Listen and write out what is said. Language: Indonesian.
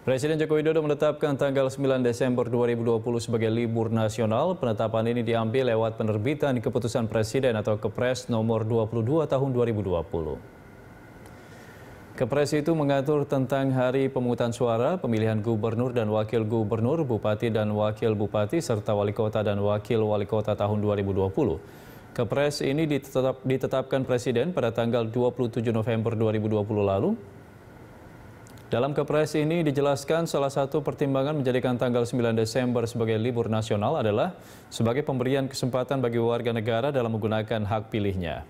Presiden Joko Widodo menetapkan tanggal 9 Desember 2020 sebagai libur nasional. Penetapan ini diambil lewat penerbitan keputusan Presiden atau Kepres nomor 22 tahun 2020. Kepres itu mengatur tentang hari pemungutan suara, pemilihan gubernur dan wakil gubernur, bupati dan wakil bupati, serta wali kota dan wakil wali kota tahun 2020. Kepres ini ditetap, ditetapkan Presiden pada tanggal 27 November 2020 lalu dalam kepres ini dijelaskan salah satu pertimbangan menjadikan tanggal 9 Desember sebagai libur nasional adalah sebagai pemberian kesempatan bagi warga negara dalam menggunakan hak pilihnya.